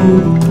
food.